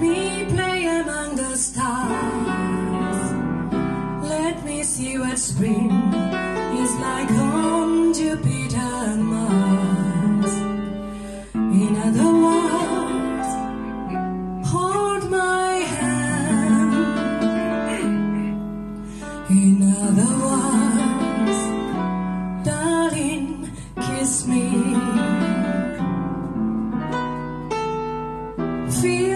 Me play among the stars. Let me see what spring is like on Jupiter and Mars. In other words, hold my hand. In other words, darling, kiss me. Feel